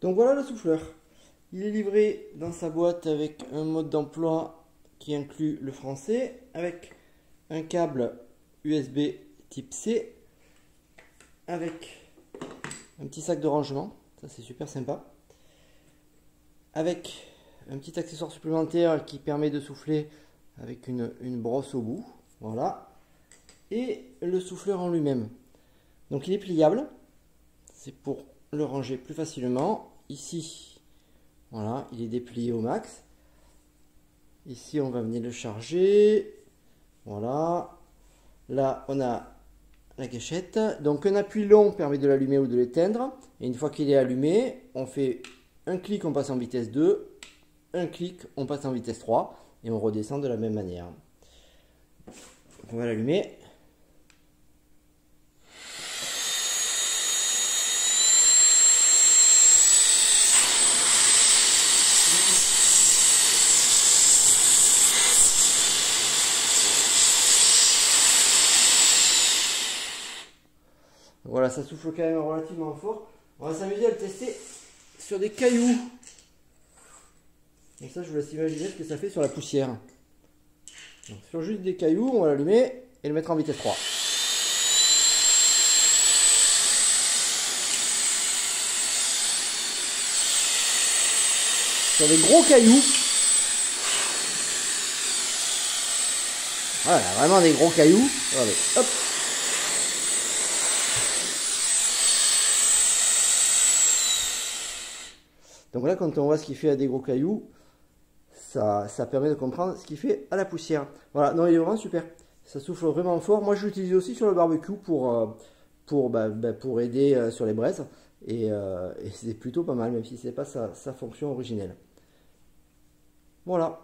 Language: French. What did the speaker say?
Donc voilà le souffleur. Il est livré dans sa boîte avec un mode d'emploi qui inclut le français, avec un câble USB type C, avec un petit sac de rangement, ça c'est super sympa, avec un petit accessoire supplémentaire qui permet de souffler avec une, une brosse au bout, voilà, et le souffleur en lui-même. Donc il est pliable, c'est pour le ranger plus facilement. Ici, voilà, il est déplié au max. Ici, on va venir le charger. Voilà. Là, on a la gâchette. Donc, un appui long permet de l'allumer ou de l'éteindre. Et une fois qu'il est allumé, on fait un clic, on passe en vitesse 2. Un clic, on passe en vitesse 3. Et on redescend de la même manière. On va l'allumer. Voilà, ça souffle quand même relativement fort. On va s'amuser à le tester sur des cailloux. Donc ça, je vous laisse imaginer ce que ça fait sur la poussière. sur juste des cailloux, on va l'allumer et le mettre en vitesse 3. Sur des gros cailloux. Voilà, vraiment des gros cailloux. Hop. Donc là, quand on voit ce qu'il fait à des gros cailloux, ça, ça permet de comprendre ce qu'il fait à la poussière. Voilà, non, il est vraiment super. Ça souffle vraiment fort. Moi, je l'utilise aussi sur le barbecue pour, euh, pour, bah, bah, pour aider euh, sur les braises. Euh, et, c'est plutôt pas mal, même si ce n'est pas sa fonction originelle. Voilà.